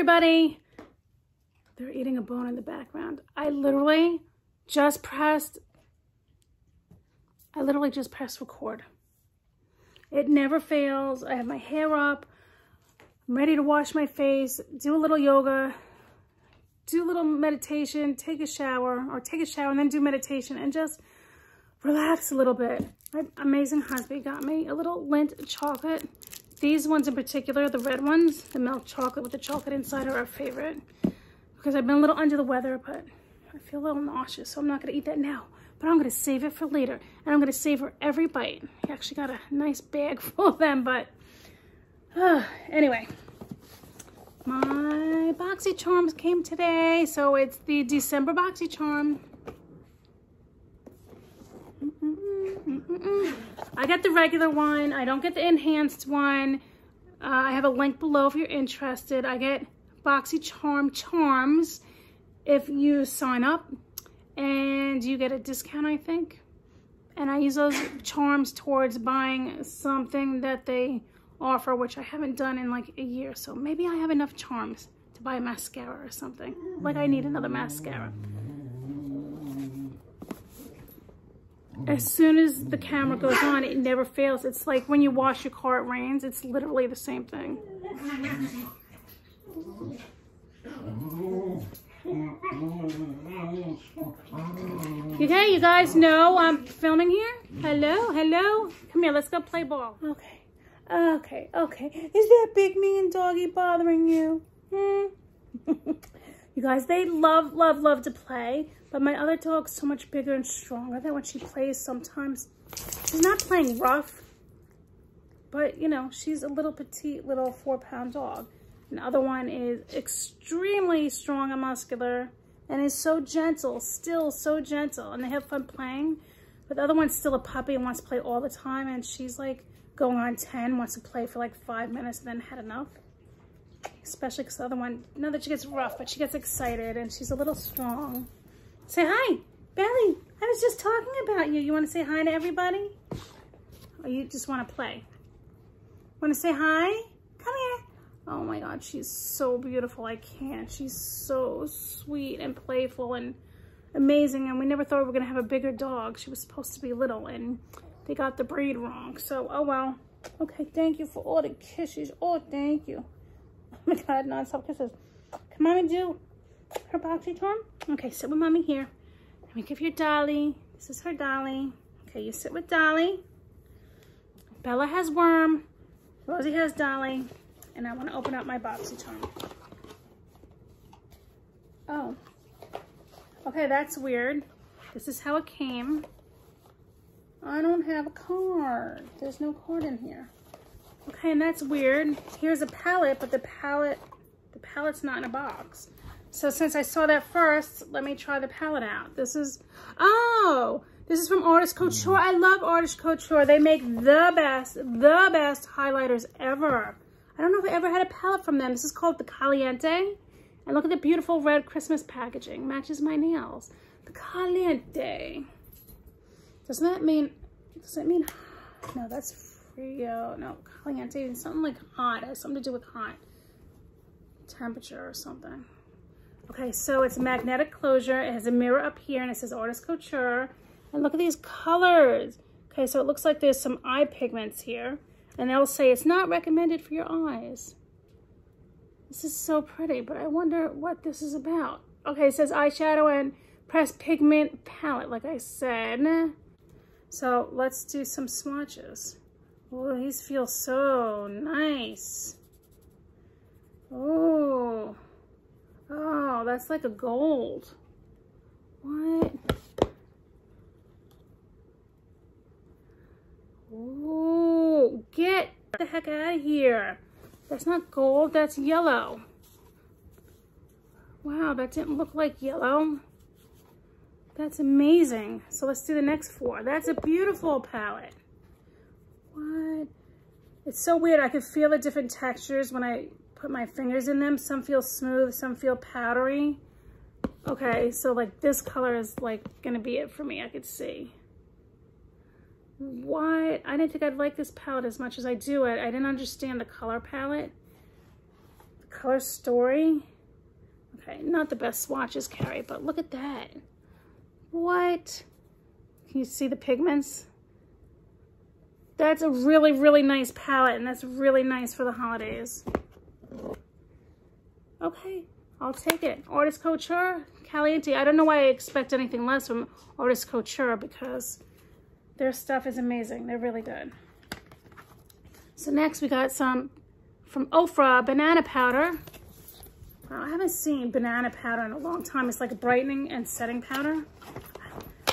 everybody. They're eating a bone in the background. I literally just pressed, I literally just pressed record. It never fails. I have my hair up. I'm ready to wash my face, do a little yoga, do a little meditation, take a shower, or take a shower and then do meditation and just relax a little bit. My amazing husband got me a little Lindt chocolate. These ones in particular, the red ones, the milk chocolate with the chocolate inside are our favorite because I've been a little under the weather, but I feel a little nauseous, so I'm not gonna eat that now. But I'm gonna save it for later, and I'm gonna savor every bite. I actually got a nice bag full of them, but uh, anyway, my BoxyCharms came today. So it's the December I got the regular one. I don't get the enhanced one. Uh, I have a link below if you're interested. I get BoxyCharm Charms if you sign up and you get a discount, I think. And I use those charms towards buying something that they offer, which I haven't done in like a year. So maybe I have enough charms to buy a mascara or something. Like I need another mascara. As soon as the camera goes on, it never fails. It's like when you wash your car, it rains. It's literally the same thing. Okay, you guys know I'm filming here? Hello, hello. Come here, let's go play ball. Okay. Okay, okay. Is that big mean doggy bothering you? Hmm? you guys, they love, love, love to play. But my other dog's so much bigger and stronger that when she plays sometimes, she's not playing rough. But, you know, she's a little petite little four-pound dog. And the other one is extremely strong and muscular and is so gentle, still so gentle. And they have fun playing. But the other one's still a puppy and wants to play all the time. And she's like going on 10, wants to play for like five minutes and then had enough. Especially because the other one, not that she gets rough, but she gets excited and she's a little strong. Say hi, Belly. I was just talking about you. You want to say hi to everybody? Or you just want to play? Want to say hi? Come here. Oh my God, she's so beautiful. I can't. She's so sweet and playful and amazing. And we never thought we were going to have a bigger dog. She was supposed to be little and they got the breed wrong. So, oh well. Okay, thank you for all the kisses. Oh, thank you. My God, non-stop kisses. Can mommy do her BoxyCharm? Okay, sit with mommy here. Let me give you Dolly. This is her Dolly. Okay, you sit with Dolly. Bella has Worm. Rosie has Dolly. And I want to open up my BoxyCharm. Oh. Okay, that's weird. This is how it came. I don't have a card. There's no card in here. Okay, and that's weird. Here's a palette, but the palette, the palette's not in a box. So since I saw that first, let me try the palette out. This is, oh, this is from Artist Couture. I love Artist Couture. They make the best, the best highlighters ever. I don't know if I ever had a palette from them. This is called the Caliente. And look at the beautiful red Christmas packaging. Matches my nails. The Caliente. Doesn't that mean, does that mean, no, that's Frio. No, Caliente. Something like hot. It has something to do with hot temperature or something. Okay, so it's magnetic closure. It has a mirror up here and it says Artist Couture. And look at these colors. Okay, so it looks like there's some eye pigments here. And they'll say it's not recommended for your eyes. This is so pretty, but I wonder what this is about. Okay, it says eyeshadow and pressed pigment palette, like I said. So let's do some swatches. Oh, these feel so nice. Oh, oh, that's like a gold. What? Oh, get the heck out of here. That's not gold, that's yellow. Wow, that didn't look like yellow. That's amazing. So let's do the next four. That's a beautiful palette. What? It's so weird. I can feel the different textures when I put my fingers in them. Some feel smooth, some feel powdery. Okay, so like this color is like gonna be it for me, I could see. What? I didn't think I'd like this palette as much as I do it. I didn't understand the color palette. The Color Story. Okay, not the best swatches, Kari, but look at that. What? Can you see the pigments? That's a really, really nice palette, and that's really nice for the holidays. Okay, I'll take it. Artist Couture, Caliente. I don't know why I expect anything less from Artist Couture because their stuff is amazing. They're really good. So next we got some from Ofra banana powder. Wow, I haven't seen banana powder in a long time. It's like a brightening and setting powder.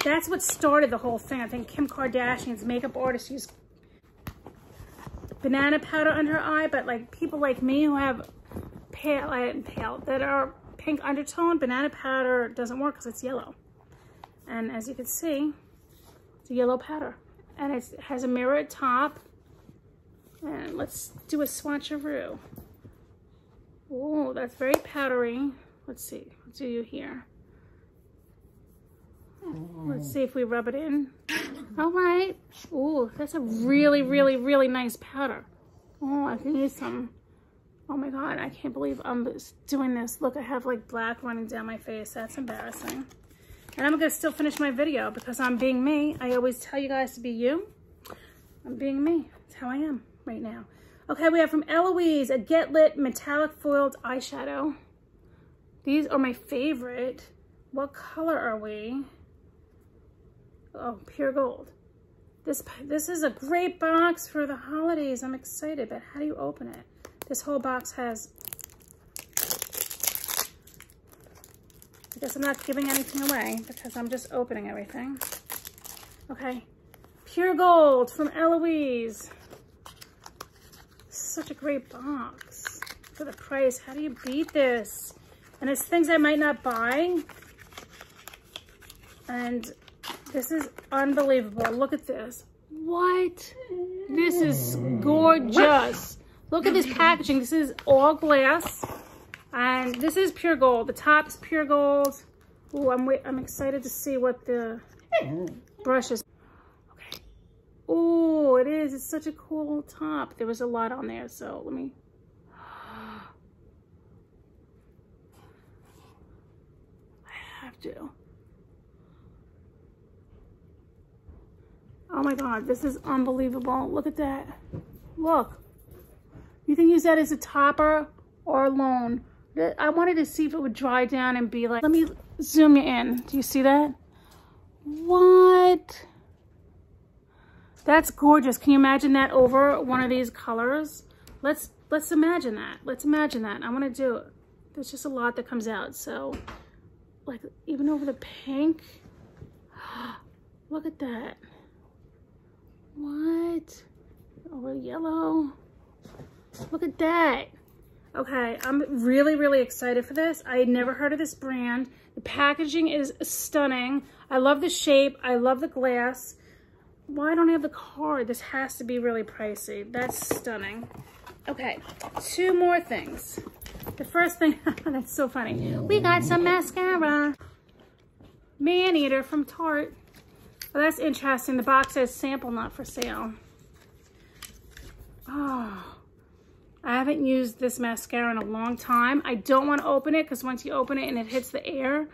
That's what started the whole thing. I think Kim Kardashian's makeup artist used banana powder on her eye, but like people like me who have pale, and pale, that are pink undertone, banana powder doesn't work because it's yellow. And as you can see, it's a yellow powder. And it has a mirrored top. And let's do a swatcheroo. Oh, that's very powdery. Let's see, what do you here? Let's see if we rub it in. All right. Oh, that's a really, really, really nice powder. Oh, I can use some. Oh my God, I can't believe I'm doing this. Look, I have like black running down my face. That's embarrassing. And I'm gonna still finish my video because I'm being me. I always tell you guys to be you. I'm being me. That's how I am right now. Okay, we have from Eloise, a Get Lit metallic foiled eyeshadow. These are my favorite. What color are we? Oh, pure gold. This, this is a great box for the holidays. I'm excited, but how do you open it? This whole box has, I guess I'm not giving anything away because I'm just opening everything. Okay, pure gold from Eloise. Such a great box for the price. How do you beat this? And it's things I might not buy. And this is unbelievable. Look at this. What? This is gorgeous. Look at this packaging. This is all glass. And this is pure gold. The top is pure gold. Oh, I'm I'm excited to see what the brush is. Okay. Oh, it is. It's such a cool top. There was a lot on there, so let me I have to. Oh my God, this is unbelievable. Look at that. Look. You can use that as a topper or alone. I wanted to see if it would dry down and be like, let me zoom you in. Do you see that? What? That's gorgeous. Can you imagine that over one of these colors? Let's let's imagine that. Let's imagine that. I want to do it. There's just a lot that comes out. So like even over the pink. Look at that. What? Over yellow. Look at that. Okay, I'm really, really excited for this. I had never heard of this brand. The packaging is stunning. I love the shape. I love the glass. Why don't I have the card? This has to be really pricey. That's stunning. Okay, two more things. The first thing, that's so funny. We got some mascara. Maneater from Tarte. That's interesting. The box says sample not for sale. Oh, I haven't used this mascara in a long time. I don't want to open it because once you open it and it hits the air,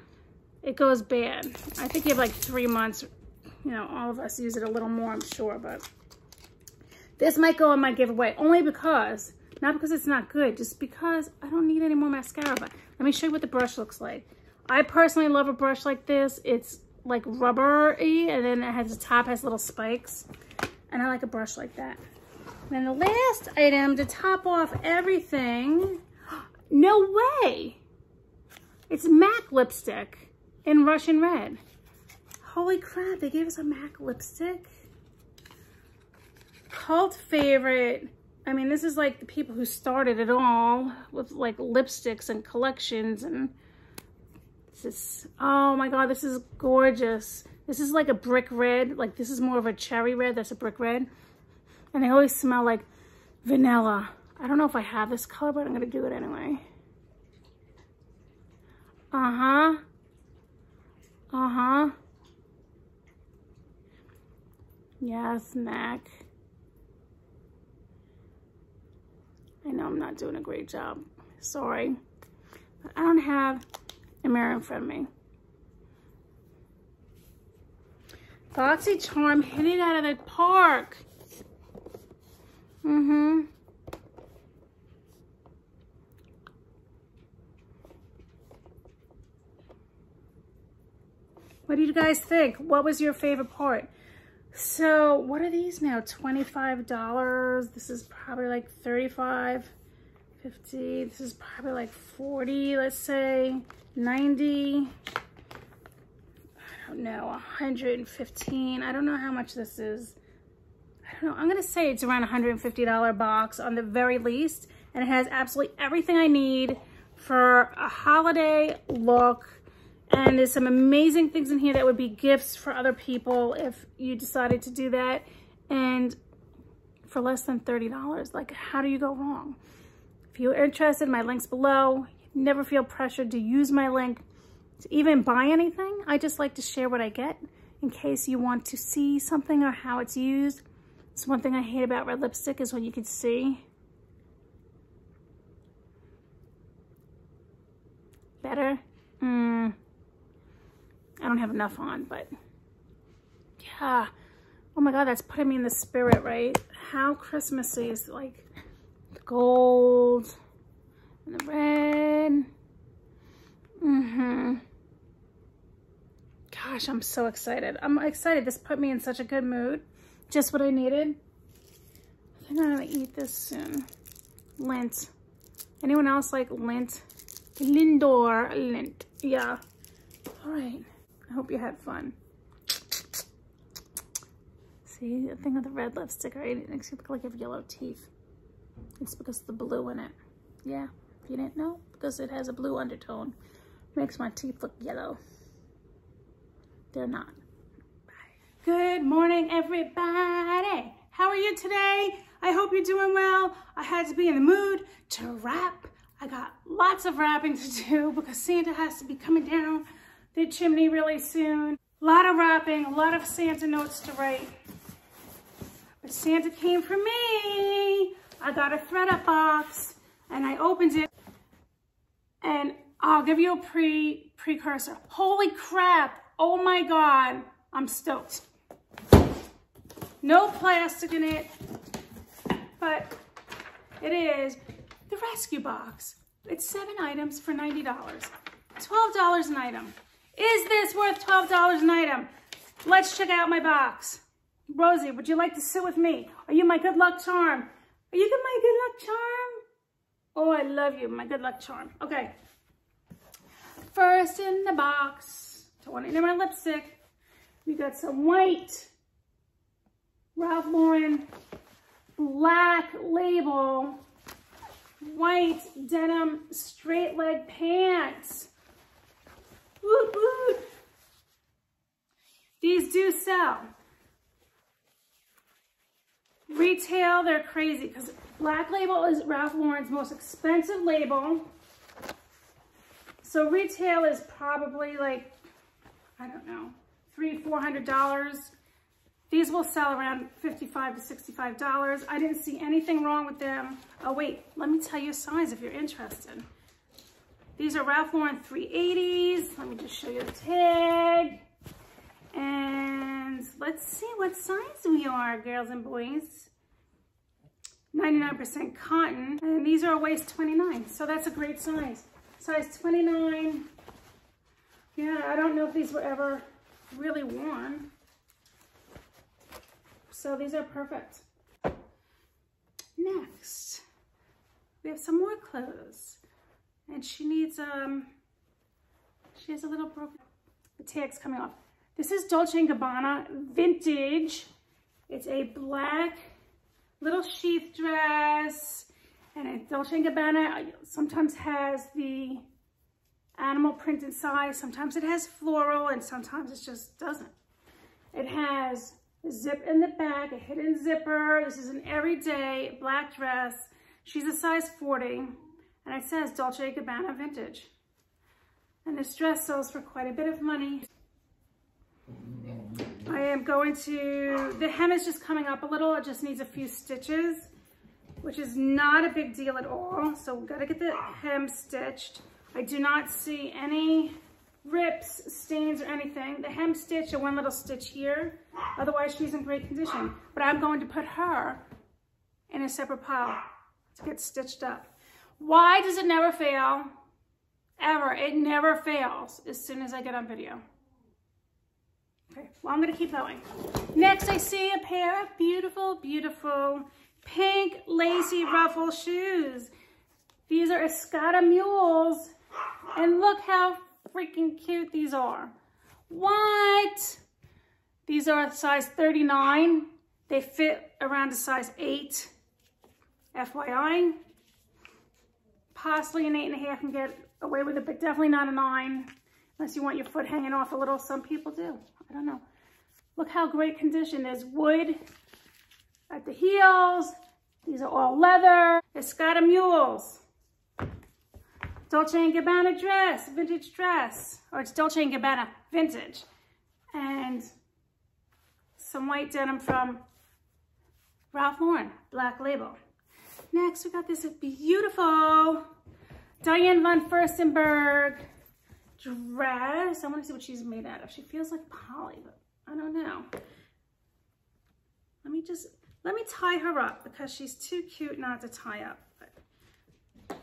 it goes bad. I think you have like three months. You know, all of us use it a little more, I'm sure, but this might go in my giveaway only because, not because it's not good, just because I don't need any more mascara. But let me show you what the brush looks like. I personally love a brush like this. It's like rubbery and then it has the top has little spikes. And I like a brush like that. And then the last item to top off everything, no way. It's MAC lipstick in Russian red. Holy crap, they gave us a MAC lipstick. Cult favorite. I mean, this is like the people who started it all with like lipsticks and collections and this, oh my God, this is gorgeous. This is like a brick red. Like this is more of a cherry red. That's a brick red. And they always smell like vanilla. I don't know if I have this color, but I'm going to do it anyway. Uh-huh. Uh-huh. Yes, Mac. I know I'm not doing a great job Sorry. But I don't have a mirror in front of me. BoxyCharm hit it out of the park. Mm-hmm. What do you guys think? What was your favorite part? So what are these now? $25. This is probably like 35 50 This is probably like 40 let's say. 90 I don't know, 115 I don't know how much this is. I don't know. I'm to say it's around $150 box on the very least. And it has absolutely everything I need for a holiday look and there's some amazing things in here that would be gifts for other people if you decided to do that. And for less than $30, like how do you go wrong? If you're interested, my link's below. Never feel pressured to use my link to even buy anything. I just like to share what I get in case you want to see something or how it's used. It's one thing I hate about red lipstick is when you can see. Better? Hmm. I don't have enough on, but yeah. Oh my God, that's putting me in the spirit, right? How Christmassy is like the gold and the red. Mm-hmm. Gosh, I'm so excited. I'm excited. This put me in such a good mood. Just what I needed. I think I'm gonna eat this soon. Lindt. Anyone else like Lindt? Lindor Lindt. Yeah. All right. I hope you had fun. See, the thing with the red lipstick, right? It makes you look like you have yellow teeth. It's because of the blue in it. Yeah, if you didn't know, because it has a blue undertone. Makes my teeth look yellow. They're not. Bye. Good morning, everybody. How are you today? I hope you're doing well. I had to be in the mood to wrap. I got lots of wrapping to do because Santa has to be coming down the chimney really soon. A lot of wrapping, a lot of Santa notes to write. But Santa came for me. I got a ThredUp box and I opened it and I'll give you a pre precursor. Holy crap. Oh my God. I'm stoked. No plastic in it, but it is the rescue box. It's seven items for $90. $12 an item. Is this worth $12 an item? Let's check out my box. Rosie, would you like to sit with me? Are you my good luck charm? Are you my good luck charm? Oh, I love you, my good luck charm. Okay. First in the box, to one in my lipstick, we got some white Ralph Lauren black label white denim straight leg pants. These do sell. Retail, they're crazy because Black Label is Ralph Lauren's most expensive label. So retail is probably like, I don't know, three, four hundred dollars. These will sell around 55 to $65. I didn't see anything wrong with them. Oh wait, let me tell you size if you're interested. These are Ralph Lauren 380s. Let me just show you the tag. And let's see what size we are, girls and boys. 99% cotton. And these are a waist 29. So that's a great size. Size 29. Yeah, I don't know if these were ever really worn. So these are perfect. Next, we have some more clothes and she needs, um, she has a little broken, the tag's coming off. This is Dolce & Gabbana Vintage. It's a black little sheath dress and Dolce & Gabbana uh, sometimes has the animal print inside. Sometimes it has floral and sometimes it just doesn't. It has a zip in the back, a hidden zipper. This is an everyday black dress. She's a size 40 and it says Dolce & Gabbana Vintage. And this dress sells for quite a bit of money. I am going to, the hem is just coming up a little. It just needs a few stitches. which is not a big deal at all. So we've got to get the hem stitched. I do not see any rips, stains, or anything. The hem stitch and one little stitch here. Otherwise, she's in great condition. But I'm going to put her in a separate pile to get stitched up. Why does it never fail? Ever. It never fails as soon as I get on video. Okay, well, I'm to keep going. Next, I see a pair of beautiful, beautiful pink lacy ruffle shoes. These are Escada mules. And look how freaking cute these are. What? These are a size 39. They fit around a size 8. FYI. Possibly an 8.5 can get away with it, but definitely not a 9. Unless you want your foot hanging off a little. Some people do. I don't know. Look how great condition. There's wood at the heels. These are all leather. Escada mules. Dolce & Gabbana dress, vintage dress. Or it's Dolce & Gabbana vintage. And some white denim from Ralph Lauren, Black Label. Next, we got this beautiful Diane von Furstenberg dress. I want to see what she's made out of. She feels like poly, but I don't know. Let me just, let me tie her up because she's too cute not to tie up.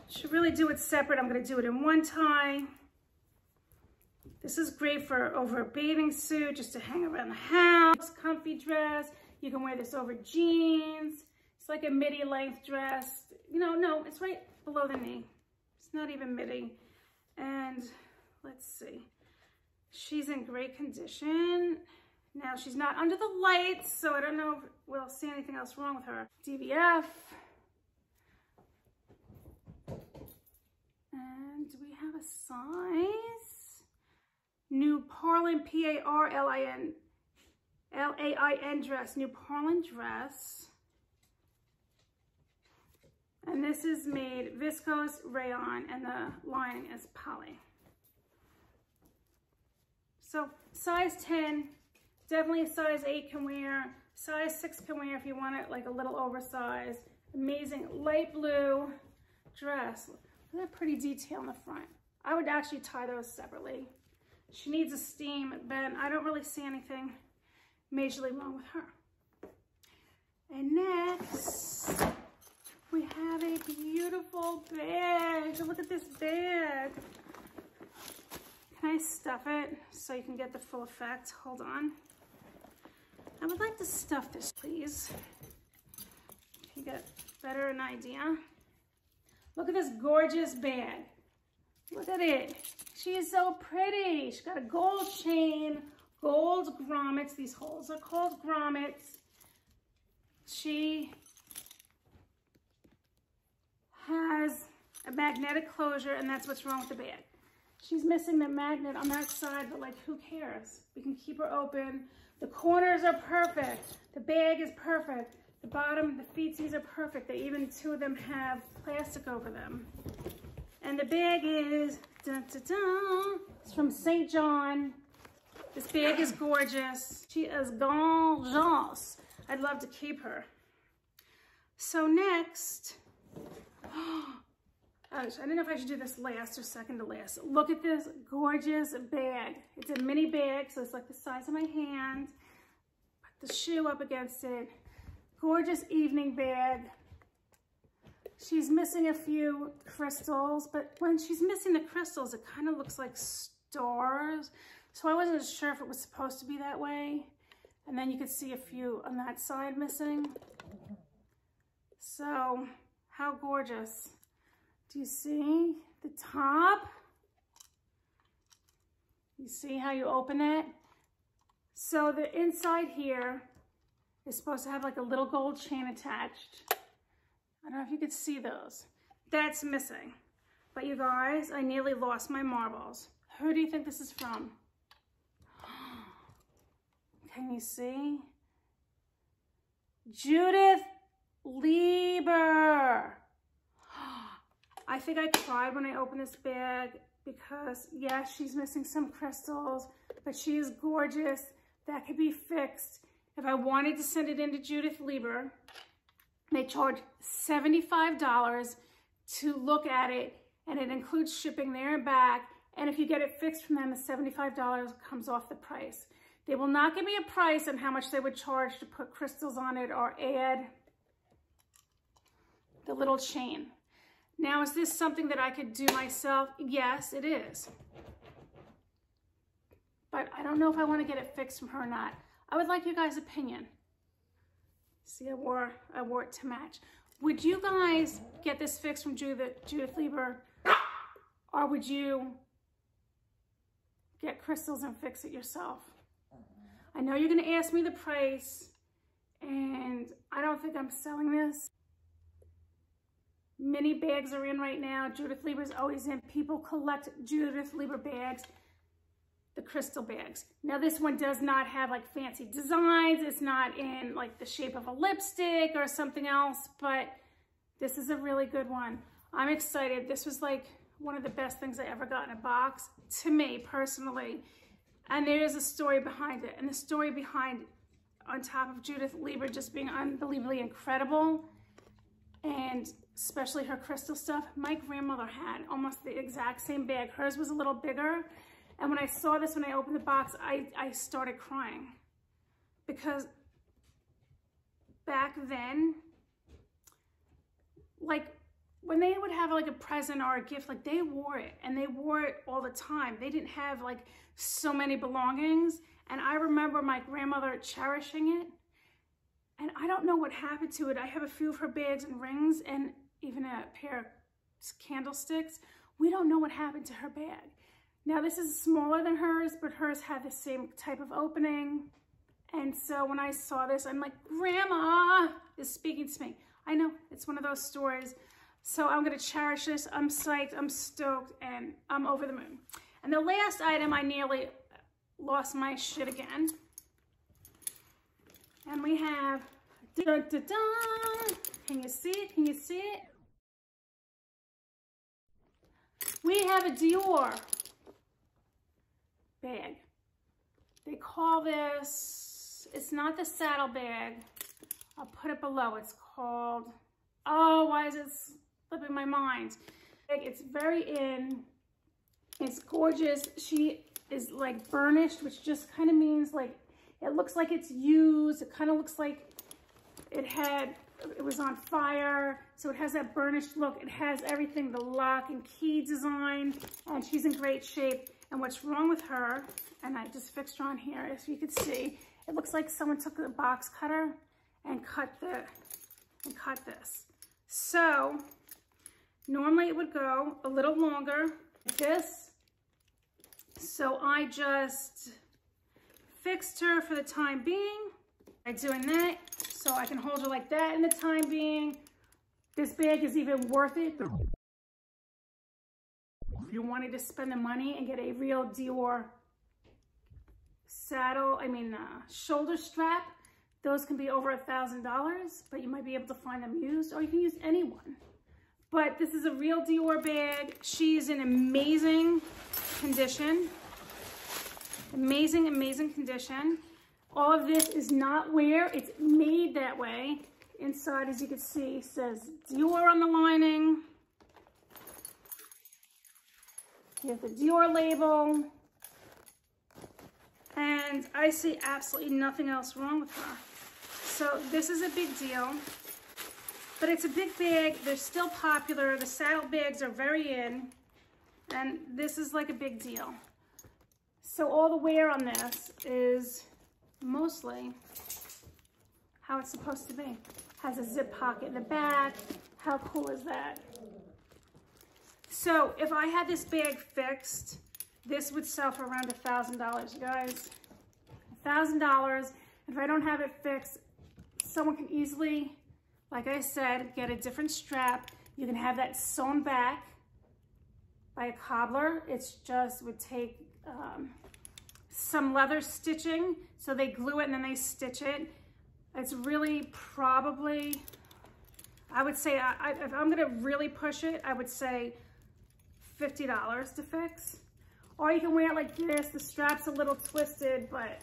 Should really do it separate. I'm gonna do it in one tie. This is great for over a bathing suit, just to hang around the house. Comfy dress. You can wear this over jeans. It's like a midi length dress. You know, no, it's right below the knee. It's not even midi. And let's see. She's in great condition. Now she's not under the lights, so I don't know if we'll see anything else wrong with her. DVF. And do we have a size? New Parlin, P-A-R-L-I-N, L-A-I-N dress, New Parlin dress. And this is made viscose rayon and the lining is poly. So size 10, definitely a size 8 can wear. Size 6 can wear if you want it like a little oversized. Amazing light blue dress. Look at that pretty detail in the front. I would actually tie those separately. She needs a steam bend. I don't really see anything majorly wrong with her. And next, we have a beautiful bag. Look at this bag. Can I stuff it so you can get the full effect? Hold on. I would like to stuff this, please. You get better an idea. Look at this gorgeous bag. Look at it. She is so pretty. She's got a gold chain, gold grommets. These holes are called grommets. She has a magnetic closure, and that's what's wrong with the bag. She's missing the magnet on that side, but like, who cares? We can keep her open. The corners are perfect. The bag is perfect. The bottom, the feetsies are perfect. They even two of them have plastic over them. And the bag is, dun, dun, dun, it's from St. John. This bag is gorgeous. She is gorgeous. I'd love to keep her. So next, oh, Oh, I don't know if I should do this last or second to last. Look at this gorgeous bag. It's a mini bag, so it's like the size of my hand. Put the shoe up against it. Gorgeous evening bag. She's missing a few crystals, but when she's missing the crystals, it kind of looks like stars. So I wasn't sure if it was supposed to be that way. And then you could see a few on that side missing. So how gorgeous. Do you see the top? You see how you open it? So the inside here is supposed to have like a little gold chain attached. I don't know if you could see those. That's missing. But you guys, I nearly lost my marbles. Who do you think this is from? Can you see? Judith Leiber. I think I cried when I opened this bag because, yes, she's missing some crystals, but she is gorgeous. That could be fixed. If I wanted to send it into Judith Leiber, They charge $75 to look at it and it includes shipping there and back. And if you get it fixed from them, the $75 comes off the price. They will not give me a price on how much they would charge to put crystals on it or add the little chain. Now, is this something that I could do myself? Yes, it is. But I don't know if I want to get it fixed from her or not. I would like you guys' opinion. See, I wore, I wore it to match. Would you guys get this fixed from Judith, Judith Leiber? Or would you get crystals and fix it yourself? I know you're going to ask me the price, and I don't think I'm selling this. Many bags are in right now. Judith Leiber is always in. People collect Judith Leiber bags, the crystal bags. Now this one does not have like fancy designs. It's not in like the shape of a lipstick or something else, but this is a really good one. I'm excited. This was like one of the best things I ever got in a box to me personally. And there is a story behind it. And the story behind on top of Judith Leiber just being unbelievably incredible and especially her crystal stuff. My grandmother had almost the exact same bag. Hers was a little bigger. And when I saw this, when I opened the box, I, I started crying because back then, like when they would have like a present or a gift, like they wore it and they wore it all the time. They didn't have like so many belongings. And I remember my grandmother cherishing it and I don't know what happened to it. I have a few of her bags and rings and even a pair of candlesticks. We don't know what happened to her bag. Now this is smaller than hers, but hers had the same type of opening. And so when I saw this, I'm like, Grandma is speaking to me. I know, it's one of those stories. So I'm gonna cherish this. I'm psyched, I'm stoked, and I'm over the moon. And the last item, I nearly uh, lost my shit again. And we have, can you see it? Can you see it? We have a Dior bag. They call this, it's not the saddle bag. I'll put it below. It's called, oh, why is it slipping my mind? It's very in, it's gorgeous. She is like burnished, which just kind of means like it looks like it's used. It kind of looks like it had, it was on fire. So it has that burnished look. It has everything, the lock and key design, and she's in great shape. And what's wrong with her, and I just fixed her on here, as you can see, it looks like someone took a box cutter and cut the, and cut this. So normally it would go a little longer like this. So I just fixed her for the time being by doing that. So I can hold her like that in the time being. This bag is even worth it. If you wanted to spend the money and get a real Dior saddle, I mean uh, shoulder strap, those can be over a thousand dollars, but you might be able to find them used or you can use any one. But this is a real Dior bag. She's in amazing condition. Amazing, amazing condition. All of this is not wear. It's made that way. Inside, as you can see, says Dior on the lining. Here's the Dior label. And I see absolutely nothing else wrong with her. So this is a big deal. But it's a big bag. They're still popular. The saddle bags are very in. And this is like a big deal. So all the wear on this is mostly how it's supposed to be. Has a zip pocket in the back. How cool is that? So if I had this bag fixed, this would sell for around a $1,000, guys. A $1,000. If I don't have it fixed, someone can easily, like I said, get a different strap. You can have that sewn back by a cobbler. It's just would take um, some leather stitching. So they glue it and then they stitch it. It's really probably, I would say, I, if I'm gonna really push it, I would say $50 to fix. Or you can wear it like this. The strap's a little twisted, but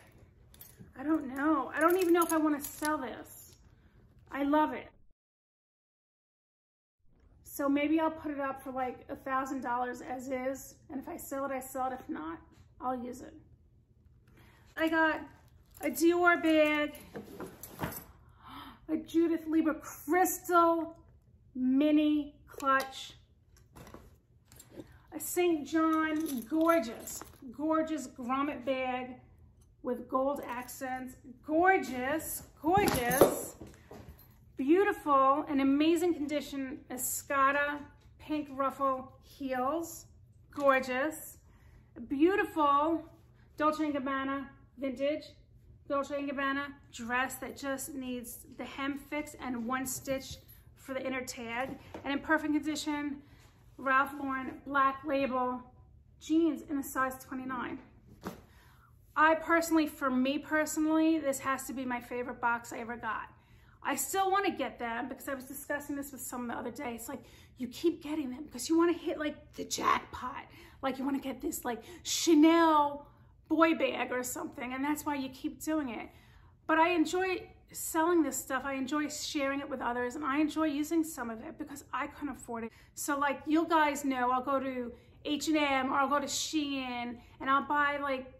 I don't know. I don't even know if I wanna sell this. I love it. So maybe I'll put it up for like a $1,000 as is. And if I sell it, I sell it. If not, I'll use it. I got a Dior bag, a Judith Leiber crystal mini clutch, a St. John gorgeous, gorgeous grommet bag with gold accents. Gorgeous, gorgeous, beautiful, and amazing condition Escada pink ruffle heels. Gorgeous. Beautiful Dolce & Gabbana vintage Dolce & Gabbana dress that just needs the hem fix and one stitch for the inner tag. And in perfect condition, Ralph Lauren black label jeans in a size 29. I personally, for me personally, this has to be my favorite box I ever got. I still want to get them because I was discussing this with someone the other day. It's like you keep getting them because you want to hit like the jackpot. Like you want to get this like Chanel boy bag or something and that's why you keep doing it. But I enjoy selling this stuff. I enjoy sharing it with others and I enjoy using some of it because I couldn't afford it. So like you guys know, I'll go to H&M or I'll go to Shein and I'll buy like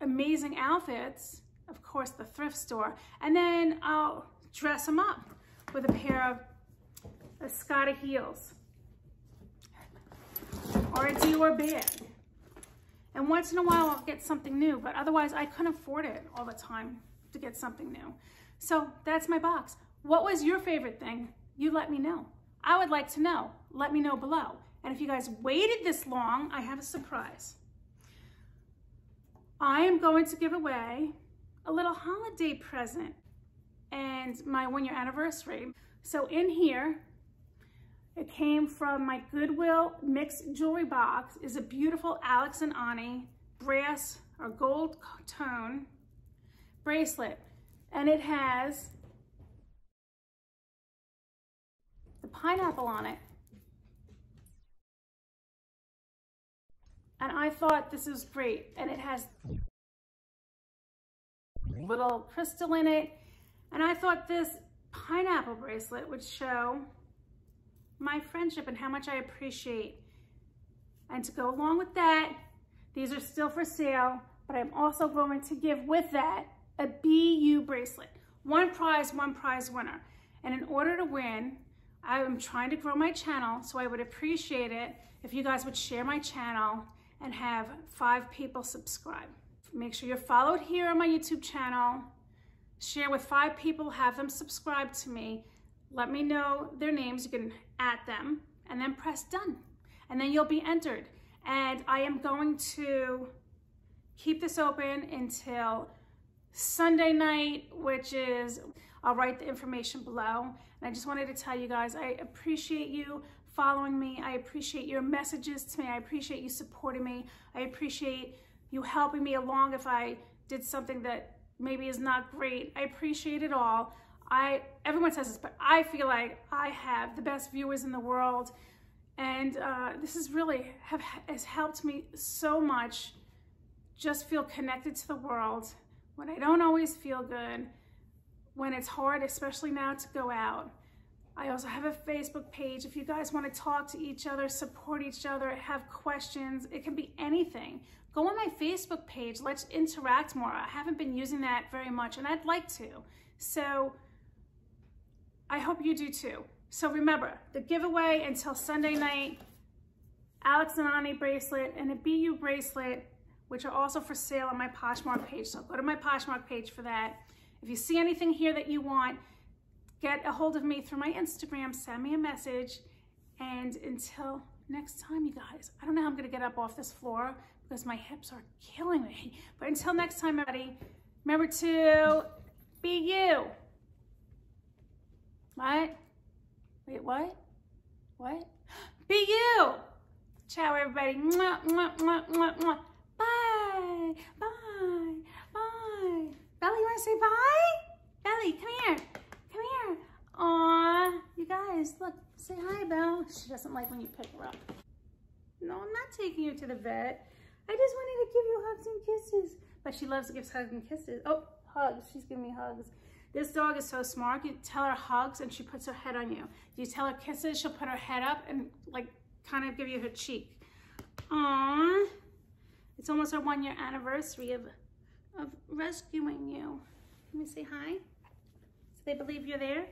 amazing outfits, of course the thrift store, and then I'll dress them up with a pair of Escada heels or a Dior bag. And once in a while I'll get something new, but otherwise I couldn't afford it all the time to get something new. So that's my box. What was your favorite thing? You let me know. I would like to know. Let me know below. And if you guys waited this long, I have a surprise. I am going to give away a little holiday present and my one year anniversary. So in here, it came from my Goodwill mixed jewelry box is a beautiful Alex and Ani brass or gold tone bracelet and it has the pineapple on it. And I thought this was great. And it has little crystal in it. And I thought this pineapple bracelet would show my friendship and how much I appreciate. And to go along with that, these are still for sale, but I'm also going to give with that a BU bracelet. One prize, one prize winner. And in order to win, I am trying to grow my channel, so I would appreciate it if you guys would share my channel and have five people subscribe. Make sure you're followed here on my YouTube channel. Share with five people, have them subscribe to me. Let me know their names. You can add them and then press done. And then you'll be entered. And I am going to keep this open until Sunday night, which is, I'll write the information below. And I just wanted to tell you guys, I appreciate you following me. I appreciate your messages to me. I appreciate you supporting me. I appreciate you helping me along if I did something that maybe is not great. I appreciate it all. I everyone says this, but I feel like I have the best viewers in the world, and uh, this has really have has helped me so much. Just feel connected to the world when I don't always feel good, when it's hard, especially now to go out. I also have a Facebook page. If you guys want to talk to each other, support each other, have questions, it can be anything. Go on my Facebook page. Let's interact more. I haven't been using that very much and I'd like to. So I hope you do too. So remember, the giveaway until Sunday night, Alex and Ani bracelet and a BU bracelet, which are also for sale on my Poshmark page. So go to my Poshmark page for that. If you see anything here that you want, get a hold of me through my Instagram, send me a message. And until next time, you guys, I don't know how I'm gonna get up off this floor because my hips are killing me. But until next time, everybody, remember to be you. What? Wait, what? What? Be you! Ciao, everybody. Mwah, mwah, mwah, mwah, mwah. Bye. Bye. Bye. Belly, you want to say bye? Belly, come here. Come here. Aw, you guys, look. Say hi, Belle. She doesn't like when you pick her up. No, I'm not taking you to the vet. I just wanted to give you hugs and kisses. But she loves to give hugs and kisses. Oh, hugs. She's giving me hugs. This dog is so smart. You tell her hugs and she puts her head on you. You tell her kisses, she'll put her head up and like kind of give you her cheek. Aww. It's almost our one year anniversary of, of rescuing you. Let me say hi. So they believe you're there?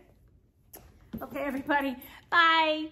Okay, everybody. Bye.